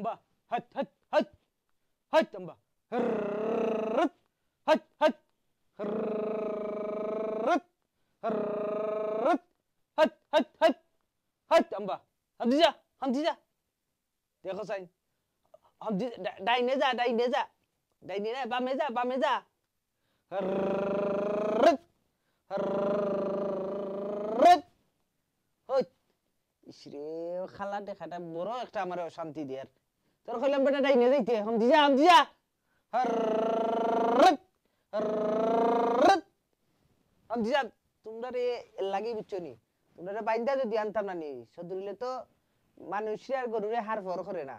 আম্বা হাত হাত হাত হাত আম্বা হাত হাত হররত হররত হাত হাত হাত হাত আম্বা হামদিজা হামদিজা দেখো সাইন হামদি ডাইনে যা ডাইনে যা ডাইনে না বামে যা বামে যা হররত হই ইসরে খালা দেখাটা বড় একটা আমার অশান্তি দিয়ার তোর কইলাম বেটা ডাইনে যাইতে। হামদি যা হামদি যা। হররত হররত হামদি যা তোমরা রে লাগি বুঝছ নি। তোমরা রে বাইন্দা যদি আনতাম না নি সদরিলে তো মানুষের আর গরুরে হার ফর করে না।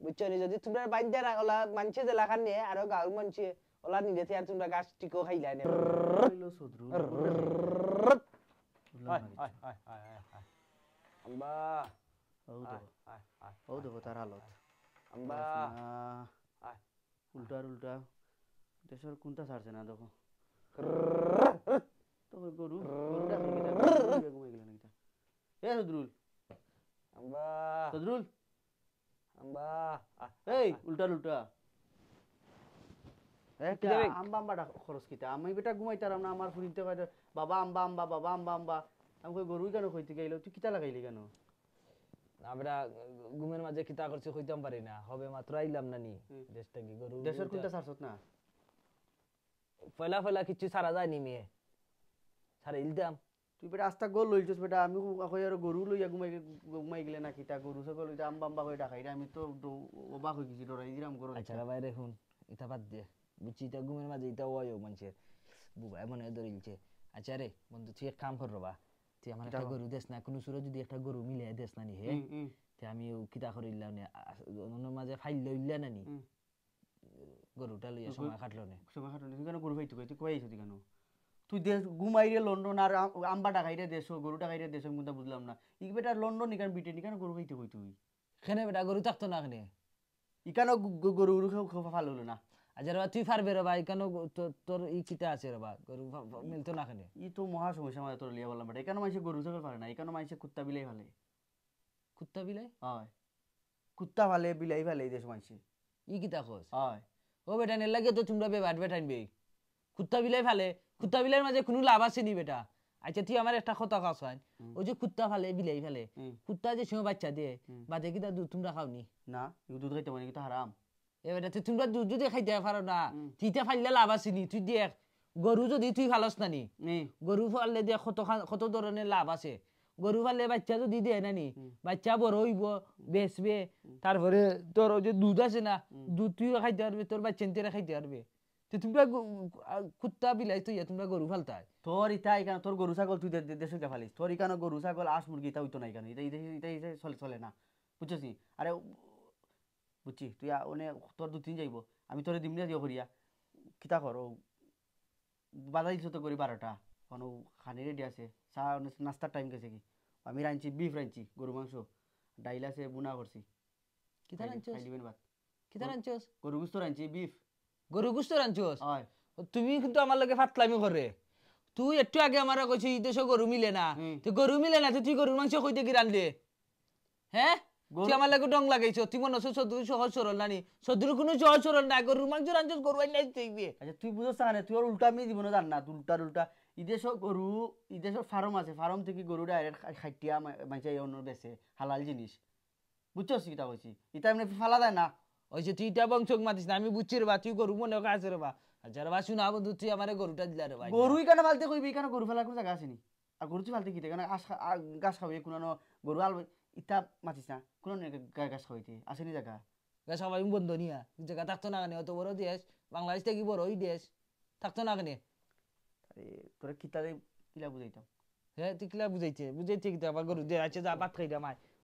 বুঝছ নি? যদি তোমরা বাইন্দা না ওলা মানছে যে লাখান নিয়ে আরও গাঁর মানছে ওলা থেকে আর তোমরা গাছ টিকো খাইলা নে। হায় হায় হায় হায় হায় হায় আম্বা হায় হায় হায়। ও দেখো তার হালত। আম্বা আহ, উল্টার উল্টা দেশের কোনটা ছাড়ছে না দেখো। তো গরু ঘুমাই গেলা নাকি? এ সদরুল। আম্বা সদরুল। আম্বা এই উল্টার উল্টা আম্বা আম্বাটা খরচ কিতা? আমি বেটা ঘুমাইতারাম না আমার ফুরিতে বাবা আম্বা আম্বা বাবা আম্বা আম্বা আমি গরুই কেন কইতে গেল? তুই কিতা লাগাইলি কেন? আমরা ঘুমের মাঝে কিতা করছি কইতাম পারি না। হবে মাত্র আইলাম না নি। দেশটা কি গরু দেশের কোনটা ছাড়ছত না? ফয়লা ফয়লা কিছু সারা যায় নি মেয়ে। সারা ইলদাম তুই বেটা আস্তা গোল লইছস বেটা আমি কই আর গরু লইয়া ঘুমাই ঘুমাই গেলে না কিতা গরু ছাগল লইয়া আম্বা আম্বা কই ডাকাই আমি তো অবাক হয়ে গেছি ডরাই দিলাম গরু আচ্ছা রে বাইরে শুন ইটা বাদ দে। বুঝছি ইটা ঘুমের মাঝে ইটা ওয়াই মানুষের। বুবাই মনে হয় ধরিলছে আচ্ছা রে বন্ধু তুই এক কাম কর রবা। তুই আমার একটা গরু দেশ না কোনো সুরে যদি একটা গরু মিলে দেশ না নি হে তে আমি কিতা করিলাম নে অন্য মাঝে ফাইল লইলা না নি। গরুটা লইয়া সময় কাটলো নে। সময় তুই কেন গরু তুই কই তুই কেন? তুই দেশ ঘুমাই রে লন্ডন আর আম্বা দেশ গরু দেশ বুঝলাম না। ই বেটা লন্ডন ইকান ব্রিটেন ইকান গরু খাইতে কই তুই? খেনে বেটা গরু থাকতো না খেনে ইকান গরু গরু ভালো হলো না? আচ্ছা রবা তুই পারবে রবা এখানে তোর ই আছে রবা গরু মিলতো না খেনে ই তো মহা সমস্যা আমাদের তোর লিয়া বললাম বেটা। এখানে মানুষে গরু ছাগল পারে না? এখানে মানুষে কুত্তা বিলাই ভালে কুত্তা বিলাই? হয়। কুত্তা ভালে বিলাই ভালে এই দেশ মানুষে ই কিতা খোঁজ হয়। ও বেটা নে লাগে তো তোমরা বেবাট বেটাইনবে কুত্তা বিলাই ফালে কুত্তা বিলাইয়ের মাঝে কোনো লাভ আছে নি বেটা? আচ্ছা তুই আমার একটা কথা কাজ হয় ওই যে কুত্তা ফালে বিলাই ফেলে। কুত্তা যে সময় বাচ্চা দিয়ে বাদে কিতা দুধ তোমরা খাওনি না? দুধ খাইতে মানে কিন্তু হারাম এ বেটা তুই তোমরা দুধ যদি খাইতে পারো না ফাইলে লাভ আছে নি তুই দেখ গরু যদি তুই ফালস নানি গরু ফাললে কত কত ধরনের লাভ আছে। গরু ফাললে বাচ্চা যদি দেয় না নি বাচ্চা বড় হইব বেচবে তারপরে তোর যে দুধ আছে না দুধ তুইও খাইতে পারবে তোর বাচ্চা নিতে খাইতে পারবে তো তোমরা কুত্তা বিলাই তুই তোমরা গরু ফালতায় তোর ইতা এখানে তোর গরু ছাগল তুই দেশে ফালিস তোর এখানে গরু ছাগল আস মুরগি এটা হইতো না এখানে এটা চলে না। বুঝছিস আরে বুঝছি তুই আ- ওনে তোর দু তিন যাইব। আমি তোরে দিম না দিও করিয়া কিতা কর? ও বাজার দিছো তো করি বারোটা। কোনো খানি রেডি আছে। চা নাস্তার টাইম গেছে কি? আমি রাঁধছি বিফ রাঁধছি গরু মাংস। ডাইল আছে বুনা করছি। কিতা খাই দি- রাঞ্চোস খাই দিবেন ভাত। কিতা রাঞ্চোস গরু গুস্ত রাঁধছি বিফ গরু গুস্ত রাঞ্চোস হয়। তুমি কিন্তু আমার লগে ফাটলামি করে তুই একটু আগে আমার কইছি এই দেশে গরু মিলে না। হুম। তো গরু মিলে না তো তুই গরুর মাংস কইতে কি রান্ধে হ্যাঁ তুই আমার লাগে ডং লাগাইছ তুই মনে হচ্ছে চৌধুরী সহজ সরল নানি। চৌধুরী কোনো সহজ সরল না গরুর মাংস রাঞ্চোস গরু আইন দেখবি আচ্ছা তুই বুঝছ না তুই উল্টা আমি জান না তুই উল্টা। ইদেশ গরু ইদেশ ফার্ম আছে ফার্ম থেকে গরু ডাইরেক্ট খাইটিয়া মাইছে অন্য বেছে হালাল জিনিস। বুঝছস কিটা কইছি? ইটা এমনি ফালা যায় না। ওই যে তুই এটা বংশক মাতিস না আমি বুঝছি রে বা তুই গরু মনে আছে রে বা। আচ্ছা রে বা শুনা বন্ধু তুই আমার গরুটা দিলা রে ভাই। গরুই কেন ফালতে কইবি? কেন গরু ফেলার কোনো জায়গা আসেনি আর গরু তুই ফালতে কিতে কেন গাছ খাওয়াই কোনো গরু আল ইটা মাতিস না? কোনো গাছ হইতে আছে নি জায়গা গা সবাই বন্ধ নিয়া। জায়গা থাকতো না কেন? অত বড় দেশ বাংলাদেশ থেকে বড় ওই দেশ। থাকতো না কেন? তোরা কিতা কিলা বুঝাইতাম হ্যাঁ তুই কিলা বুঝাইছে বুঝাইছে কিতা? আবার গরু দিয়ে আছে যা ভাত খাইতে মায়